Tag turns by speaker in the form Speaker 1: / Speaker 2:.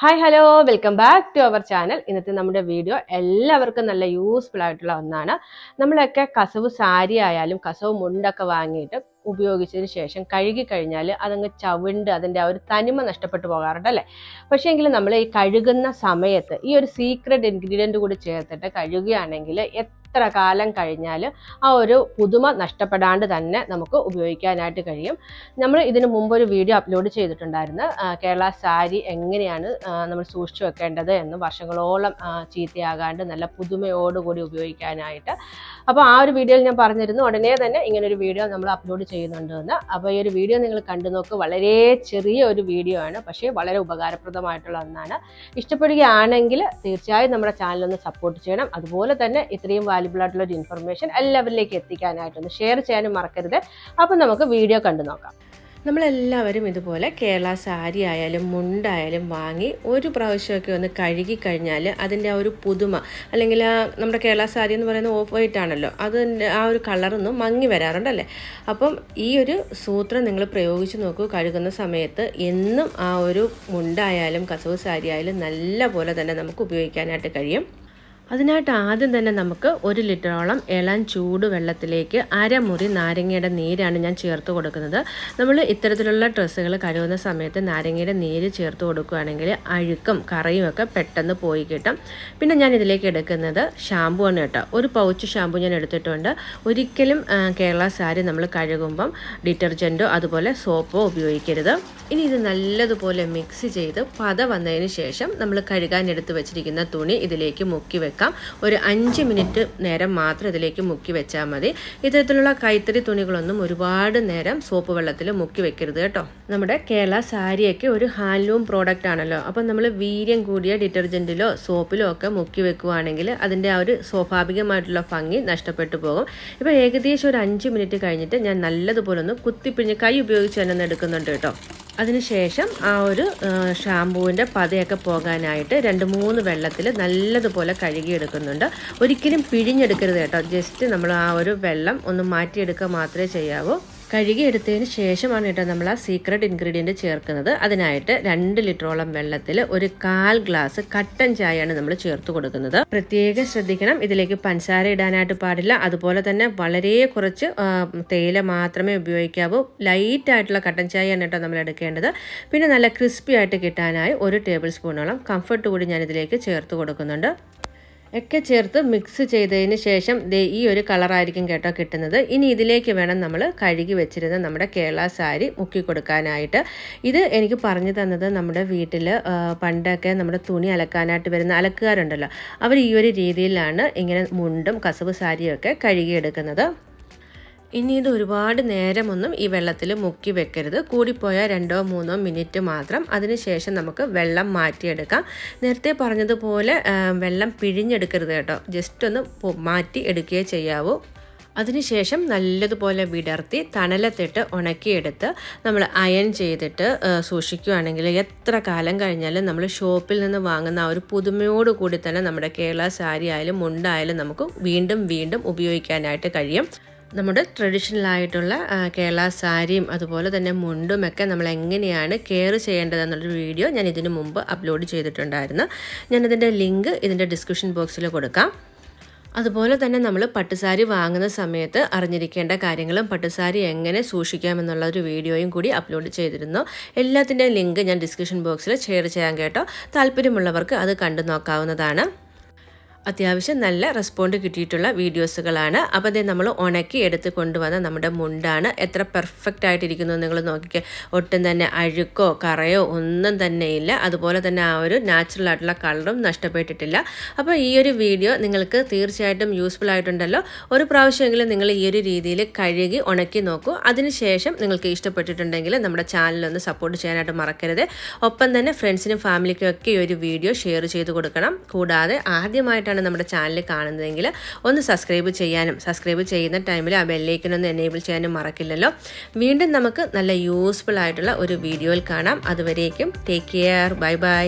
Speaker 1: Hi hello welcome back to our channel ഇന്നത്തെ നമ്മുടെ video എല്ലാവർക്കും നല്ല യൂസ്ഫുൾ ആയിട്ടുള്ള ഒന്നാണ്. നമ്മളൊക്കെ കസവ് സാരി ആയാലും കസവ് മുണ്ടൊക്കെ വാങ്ങിയിട്ട് ഉപയോഗിച്ചതിന് ശേഷം കഴുകി കഴിഞ്ഞാൽ അതങ്ങ് ചവിണ്ട് അതിന്റെ ആ ഒരു തനിമ നഷ്ടപ്പെട്ടു പോകാറുണ്ട് അല്ലേ? പക്ഷേ എങ്കിൽ നമ്മൾ ഈ കഴുകുന്ന സമയത്ത് ഈ ഒരു സീക്രട്ട് ഇൻഗ്രീഡിയന്റ് കൂടി ചേർത്തിട്ട് കഴുകുകയാണെങ്കിൽ എത്ര കാലം കഴിഞ്ഞാൽ ആ ഒരു പുതുമ നഷ്ടപ്പെടാണ്ട് തന്നെ നമുക്ക് ഉപയോഗിക്കാനായിട്ട് കഴിയും. നമ്മൾ ഇതിന് മുമ്പ് ഒരു വീഡിയോ അപ്ലോഡ് ചെയ്തിട്ടുണ്ടായിരുന്നു. കേരള സാരി എങ്ങനെയാണ് നമ്മൾ സൂക്ഷിച്ചു വെക്കേണ്ടത് എന്ന് വർഷങ്ങളോളം ചീത്തയാകാണ്ട് നല്ല പുതുമയോടുകൂടി ഉപയോഗിക്കാനായിട്ട്. അപ്പോൾ ആ ഒരു വീഡിയോയിൽ ഞാൻ പറഞ്ഞിരുന്നു ഉടനെ തന്നെ ഇങ്ങനെ ഒരു വീഡിയോ നമ്മൾ അപ്ലോഡ് ചെയ്യുന്നുണ്ട് എന്ന് അപ്പോൾ ഈ ഒരു വീഡിയോ നിങ്ങൾ കണ്ടു നോക്ക് വളരെ ചെറിയ ഒരു വീഡിയോ ആണ് പക്ഷേ വളരെ ഉപകാരപ്രദമായിട്ടുള്ള ഒന്നാണ്. ഇഷ്ടപ്പെടുകയാണെങ്കിൽ തീർച്ചയായും നമ്മുടെ ചാനലൊന്ന് സപ്പോർട്ട് ചെയ്യണം. അതുപോലെ തന്നെ ഇത്രയും വാല്യുബിൾ ആയിട്ടുള്ള ഒരു ഇൻഫർമേഷൻ എല്ലാവരിലേക്ക് എത്തിക്കാനായിട്ടൊന്ന് ഷെയർ ചെയ്യാനും മറക്കരുത്. അപ്പം നമുക്ക് വീഡിയോ കണ്ടു നോക്കാം. നമ്മളെല്ലാവരും ഇതുപോലെ കേരള സാരി ആയാലും മുണ്ടായാലും വാങ്ങി ഒരു പ്രാവശ്യമൊക്കെ ഒന്ന് കഴുകി കഴിഞ്ഞാൽ അതിന്റെ ആ ഒരു പുതുമ അല്ലെങ്കിൽ ആ നമ്മുടെ കേരള സാരി എന്ന് പറയുന്നത് ഓഫ് വൈറ്റ് ആണല്ലോ അതിന്റെ ആ ഒരു കളറൊന്നും മങ്ങി വരാറുണ്ടല്ലേ? അപ്പം ഈ ഒരു സൂത്രം നിങ്ങൾ പ്രയോഗിച്ച് നോക്കൂ കഴുകുന്ന സമയത്ത് എന്നും ആ ഒരു മുണ്ടായാലും കസവ് സാരി ആയാലും നല്ല പോലെ തന്നെ നമുക്ക് ഉപയോഗിക്കാനായിട്ട് കഴിയും. അതിനായിട്ട് ആദ്യം തന്നെ നമുക്ക് ഒരു ലിറ്ററോളം ഇളം ചൂട് വെള്ളത്തിലേക്ക് അരമുറി നാരങ്ങയുടെ നീരാണ് ഞാൻ ചേർത്ത് കൊടുക്കുന്നത്. നമ്മൾ ഇത്തരത്തിലുള്ള ഡ്രസ്സുകൾ കഴുകുന്ന സമയത്ത് നാരങ്ങയുടെ നീര് ചേർത്ത് കൊടുക്കുകയാണെങ്കിൽ അഴുക്കും കറയും ഒക്കെ പെട്ടെന്ന് പോയി കിട്ടും. പിന്നെ ഞാൻ ഇതിലേക്ക് എടുക്കുന്നത് ഷാമ്പു ആണ് കേട്ടോ. ഒരു പൗച്ച് ഷാമ്പു ഞാൻ എടുത്തിട്ടുണ്ട്. ഒരിക്കലും കേരള സാരി നമ്മൾ കഴുകുമ്പം ഡിറ്റർജന്റോ അതുപോലെ സോപ്പോ ഉപയോഗിക്കരുത്. ഇനി ഇത് നല്ലതുപോലെ മിക്സ് ചെയ്ത് പത വന്നതിന് ശേഷം നമ്മൾ കഴുകാൻ എടുത്ത് വെച്ചിരിക്കുന്ന തുണി ഇതിലേക്ക് മുക്കി വെക്കാം ഒരു അഞ്ച് മിനിറ്റ് നേരം മാത്രം ഇതിലേക്ക് മുക്കി വെച്ചാൽ മതി. ഇത്തരത്തിലുള്ള കൈത്തറി തുണികളൊന്നും ഒരുപാട് നേരം സോപ്പ് വെള്ളത്തിൽ മുക്കി വെക്കരുത് കേട്ടോ. നമ്മുടെ കേരള സാരിയൊക്കെ ഒരു ഹാൻഡ്ലൂം പ്രോഡക്റ്റ് ആണല്ലോ. അപ്പം നമ്മൾ വീര്യം കൂടിയ ഡിറ്റർജന്റിലോ സോപ്പിലോ ഒക്കെ മുക്കി വെക്കുവാണെങ്കിൽ അതിന്റെ ആ ഒരു സ്വാഭാവികമായിട്ടുള്ള ഭംഗി നഷ്ടപ്പെട്ടു പോകും. ഇപ്പോൾ ഏകദേശം ഒരു അഞ്ച് മിനിറ്റ് കഴിഞ്ഞിട്ട് ഞാൻ നല്ലതുപോലെ ഒന്ന് കുത്തിപ്പിഴിഞ്ഞ് കൈ ഉപയോഗിച്ച് തന്നെ ഒന്ന് എടുക്കുന്നുണ്ട് കേട്ടോ. അതിനുശേഷം ആ ഒരു ഷാമ്പുവിന്റെ പതയൊക്കെ പോകാനായിട്ട് രണ്ട് മൂന്ന് വെള്ളത്തിൽ നല്ലതുപോലെ കഴുകിയെടുക്കുന്നുണ്ട്. ഒരിക്കലും പിഴിഞ്ഞെടുക്കരുത് കേട്ടോ. ജസ്റ്റ് നമ്മൾ ആ ഒരു വെള്ളം ഒന്ന് മാറ്റിയെടുക്കുക മാത്രമേ ചെയ്യാവൂ. കഴുകിയെടുത്തതിന് ശേഷമാണ് കേട്ടോ നമ്മൾ ആ സീക്രട്ട് ഇൻഗ്രീഡിയന്റ് ചേർക്കുന്നത്. അതിനായിട്ട് രണ്ട് ലിറ്ററോളം വെള്ളത്തിൽ ഒരു കാൽ ഗ്ലാസ് കട്ടൻ ചായയാണ് നമ്മൾ ചേർത്ത് കൊടുക്കുന്നത്. പ്രത്യേകം ശ്രദ്ധിക്കണം. ഇതിലേക്ക് പഞ്ചസാര ഇടാനായിട്ട് പാടില്ല. അതുപോലെ തന്നെ വളരെ കുറച്ച് തേയില മാത്രമേ ഉപയോഗിക്കാവൂ. ലൈറ്റ് ആയിട്ടുള്ള കട്ടൻ ചായയാണ് കേട്ടോ നമ്മൾ എടുക്കേണ്ടത്. പിന്നെ നല്ല ക്രിസ്പി ആയിട്ട് കിട്ടാനായി ഒരു ടേബിൾ സ്പൂണോളം കംഫർട്ട് കൂടി ഞാൻ ഇതിലേക്ക് ചേർത്ത് കൊടുക്കുന്നുണ്ട്. ഒക്കെ ചേർത്ത് മിക്സ് ചെയ്തതിന് ശേഷം ദേ ഈ ഒരു കളറായിരിക്കും കേട്ടോ കിട്ടുന്നത്. ഇനി ഇതിലേക്ക് വേണം നമ്മൾ കഴുകി വെച്ചിരുന്ന നമ്മുടെ കേരള സാരി മുക്കി കൊടുക്കാനായിട്ട്. ഇത് എനിക്ക് പറഞ്ഞു തന്നത് നമ്മുടെ വീട്ടിൽ പണ്ടൊക്കെ നമ്മുടെ തുണി അലക്കാനായിട്ട് വരുന്ന അലക്കുകാരുണ്ടല്ലോ. അവർ ഈ ഒരു രീതിയിലാണ് ഇങ്ങനെ മുണ്ടും കസവ് സാരിയൊക്കെ കഴുകിയെടുക്കുന്നത്. ഇനി ഇത് ഒരുപാട് നേരമൊന്നും ഈ വെള്ളത്തിൽ മുക്കി വെക്കരുത്. കൂടിപ്പോയാൽ രണ്ടോ മൂന്നോ മിനിറ്റ് മാത്രം. അതിനുശേഷം നമുക്ക് വെള്ളം മാറ്റിയെടുക്കാം. നേരത്തെ പറഞ്ഞതുപോലെ വെള്ളം പിഴിഞ്ഞെടുക്കരുത് കേട്ടോ. ജസ്റ്റ് ഒന്ന് മാറ്റി എടുക്കുകയേ ചെയ്യാവൂ. അതിനുശേഷം നല്ലതുപോലെ വിടർത്തി തണലത്തിട്ട് ഉണക്കിയെടുത്ത് നമ്മൾ അയൺ ചെയ്തിട്ട് സൂക്ഷിക്കുകയാണെങ്കിൽ എത്ര കാലം കഴിഞ്ഞാലും നമ്മൾ ഷോപ്പിൽ നിന്ന് വാങ്ങുന്ന ആ ഒരു പുതുമയോട് കൂടി തന്നെ നമ്മുടെ കേരള സാരി ആയാലും മുണ്ടായാലും നമുക്ക് വീണ്ടും വീണ്ടും ഉപയോഗിക്കാനായിട്ട് കഴിയും. നമ്മുടെ ട്രഡീഷണൽ ആയിട്ടുള്ള കേരള സാരിയും അതുപോലെ തന്നെ മുണ്ടുമൊക്കെ നമ്മൾ എങ്ങനെയാണ് കെയർ ചെയ്യേണ്ടതെന്നുള്ളൊരു വീഡിയോ ഞാൻ ഇതിനു മുമ്പ് അപ്ലോഡ് ചെയ്തിട്ടുണ്ടായിരുന്നു. ഞാനതിന്റെ ലിങ്ക് ഇതിന്റെ ഡിസ്ക്രിപ്ഷൻ ബോക്സിൽ കൊടുക്കാം. അതുപോലെ തന്നെ നമ്മൾ പട്ടുസാരി വാങ്ങുന്ന സമയത്ത് അറിഞ്ഞിരിക്കേണ്ട കാര്യങ്ങളും പട്ടുസാരി എങ്ങനെ സൂക്ഷിക്കാമെന്നുള്ള ഒരു വീഡിയോയും കൂടി അപ്ലോഡ് ചെയ്തിരുന്നു. എല്ലാത്തിന്റെയും ലിങ്ക് ഞാൻ ഡിസ്ക്രിപ്ഷൻ ബോക്സിൽ ഷെയർ ചെയ്യാൻ കേട്ടോ. താല്പര്യമുള്ളവർക്ക് അത് കണ്ടു നോക്കാവുന്നതാണ്. അത്യാവശ്യം നല്ല റെസ്പോണ്ട് കിട്ടിയിട്ടുള്ള വീഡിയോസുകളാണ് അപ്പോൾ അതേ നമ്മൾ ഉണക്കി എടുത്ത് കൊണ്ടുവന്ന നമ്മുടെ മുണ്ടാണ്. എത്ര പെർഫെക്റ്റ് ആയിട്ടിരിക്കുന്നു നിങ്ങൾ നോക്കിക്കുക ഒട്ടും തന്നെ അഴുക്കോ കറയോ ഒന്നും തന്നെ ഇല്ല. അതുപോലെ തന്നെ ആ ഒരു നാച്ചുറൽ ആയിട്ടുള്ള കളറും നഷ്ടപ്പെട്ടിട്ടില്ല. അപ്പോൾ ഈ ഒരു വീഡിയോ നിങ്ങൾക്ക് തീർച്ചയായിട്ടും യൂസ്ഫുൾ ആയിട്ടുണ്ടല്ലോ. ഒരു പ്രാവശ്യമെങ്കിലും നിങ്ങൾ ഈ ഒരു രീതിയിൽ കഴുകി ഉണക്കി നോക്കൂ. അതിനുശേഷം നിങ്ങൾക്ക് ഇഷ്ടപ്പെട്ടിട്ടുണ്ടെങ്കിൽ നമ്മുടെ ചാനലൊന്ന് സപ്പോർട്ട് ചെയ്യാനായിട്ട് മറക്കരുത്. ഒപ്പം തന്നെ ഫ്രണ്ട്സിനും ഫാമിലിക്കും ഒക്കെ ഈ ഒരു വീഡിയോ ഷെയർ ചെയ്ത് കൊടുക്കണം. കൂടാതെ ആദ്യമായിട്ടാണ് നമ്മുടെ ചാനൽ കാണുന്നതെങ്കിൽ ഒന്ന് സബ്സ്ക്രൈബ് ചെയ്യാനും സബ്സ്ക്രൈബ് ചെയ്യുന്ന ടൈമിൽ ആ ബെല്ലൈക്കനൊന്ന് എനേബിൾ ചെയ്യാനും മറക്കില്ലല്ലോ. വീണ്ടും നമുക്ക് നല്ല യൂസ്ഫുൾ ആയിട്ടുള്ള ഒരു വീഡിയോയിൽ കാണാം. അതുവരേക്കും ടേക്ക് കെയർ ബൈ ബൈ